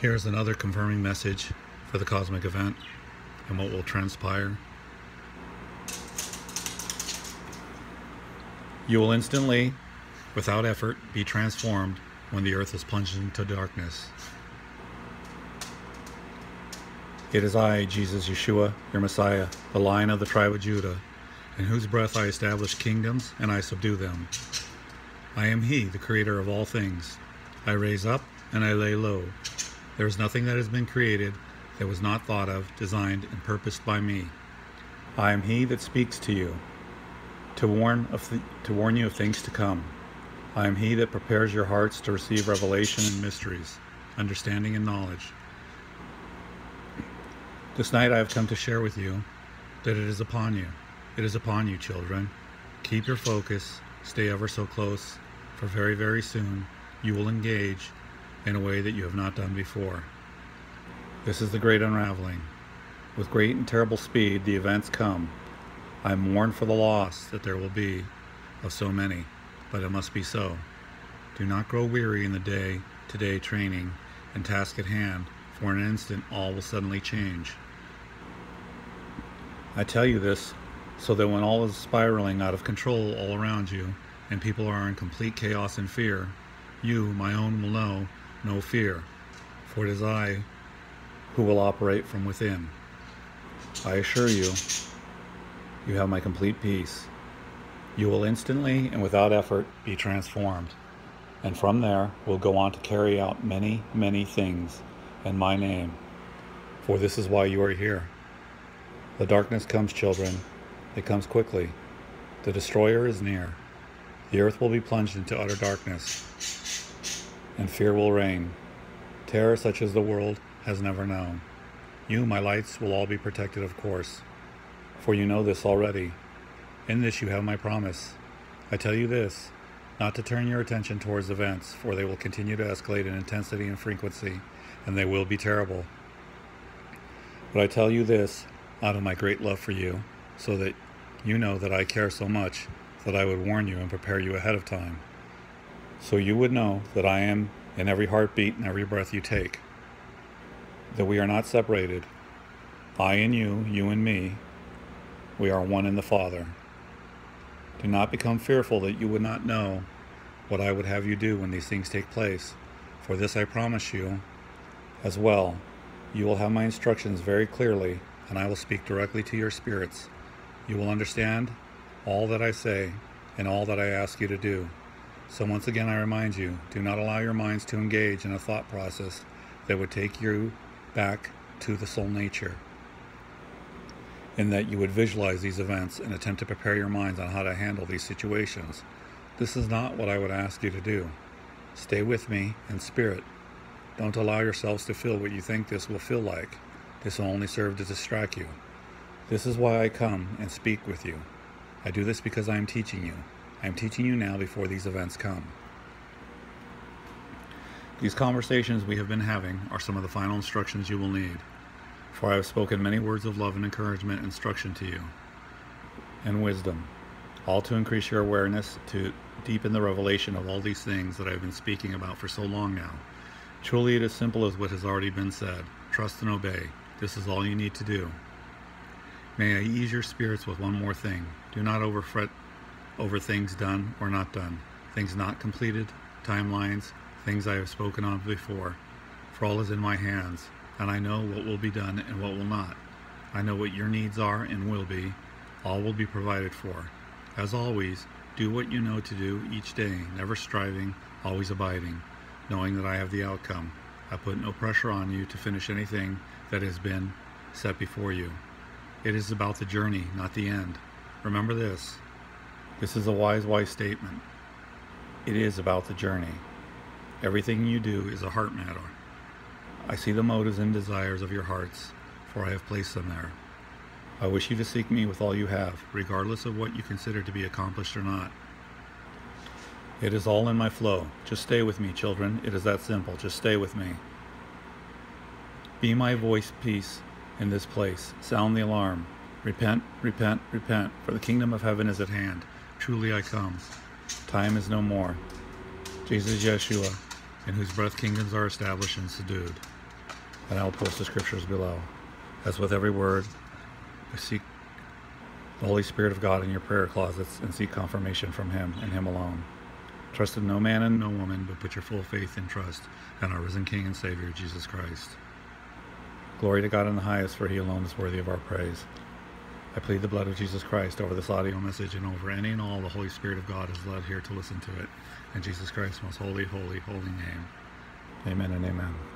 Here's another confirming message for the cosmic event and what will transpire. You will instantly, without effort, be transformed when the earth is plunged into darkness. It is I, Jesus Yeshua, your Messiah, the Lion of the tribe of Judah, in whose breath I establish kingdoms and I subdue them. I am He, the Creator of all things. I raise up and I lay low. There is nothing that has been created that was not thought of, designed, and purposed by me. I am He that speaks to you, to warn of th- to warn you of things to come. I am He that prepares your hearts to receive revelation and mysteries, understanding and knowledge. This night I have come to share with you that it is upon you. It is upon you, children. Keep your focus, stay ever so close, for very, very soon you will engage in a way that you have not done before. This is the great unraveling. With great and terrible speed, the events come. I mourn for the loss that there will be of so many, but it must be so. Do not grow weary in the day to day training and task at hand, for in an instant all will suddenly change. I tell you this so that when all is spiraling out of control all around you and people are in complete chaos and fear, you, my own, will know no fear, for it is I who will operate from within. I assure you, you have my complete peace. You will instantly and without effort be transformed, and from there will go on to carry out many, many things in my name, for this is why you are here. The darkness comes, children. It comes quickly. The destroyer is near. The earth will be plunged into utter darkness, and fear will reign. Terror such as the world has never known. You, my lights, will all be protected, of course, for you know this already. In this you have my promise. I tell you this, not to turn your attention towards events, for they will continue to escalate in intensity and frequency, and they will be terrible. But I tell you this, out of my great love for you, so that you know that I care so much that I would warn you and prepare you ahead of time. So you would know that I am in every heartbeat and every breath you take. That we are not separated. I and you, you and me, we are one in the Father. Do not become fearful that you would not know what I would have you do when these things take place. For this I promise you as well. You will have my instructions very clearly and I will speak directly to your spirits. You will understand all that I say and all that I ask you to do. So, once again, I remind you do not allow your minds to engage in a thought process that would take you back to the soul nature. In that you would visualize these events and attempt to prepare your minds on how to handle these situations. This is not what I would ask you to do. Stay with me in spirit. Don't allow yourselves to feel what you think this will feel like. This will only serve to distract you. This is why I come and speak with you. I do this because I am teaching you. I am teaching you now before these events come. These conversations we have been having are some of the final instructions you will need, for I have spoken many words of love and encouragement instruction to you, and wisdom, all to increase your awareness, to deepen the revelation of all these things that I have been speaking about for so long now. Truly, it is simple as what has already been said trust and obey. This is all you need to do. May I ease your spirits with one more thing. Do not overfret over things done or not done, things not completed, timelines, things I have spoken of before. For all is in my hands, and I know what will be done and what will not. I know what your needs are and will be. All will be provided for. As always, do what you know to do each day, never striving, always abiding, knowing that I have the outcome. I put no pressure on you to finish anything that has been set before you. It is about the journey, not the end. Remember this. This is a wise, wise statement. It is about the journey. Everything you do is a heart matter. I see the motives and desires of your hearts, for I have placed them there. I wish you to seek me with all you have, regardless of what you consider to be accomplished or not. It is all in my flow. Just stay with me, children. It is that simple. Just stay with me. Be my voice, peace, in this place. Sound the alarm. Repent, repent, repent, for the kingdom of heaven is at hand. Truly I come. Time is no more. Jesus Yeshua, in whose breath kingdoms are established and subdued. and I will post the scriptures below. As with every word, seek the Holy Spirit of God in your prayer closets and seek confirmation from Him and Him alone. Trust in no man and no woman, but put your full faith and trust in our risen King and Savior, Jesus Christ. Glory to God in the highest, for He alone is worthy of our praise. I plead the blood of Jesus Christ over this audio message and over any and all the Holy Spirit of God has led here to listen to it. In Jesus Christ's most holy, holy, holy name. Amen and amen.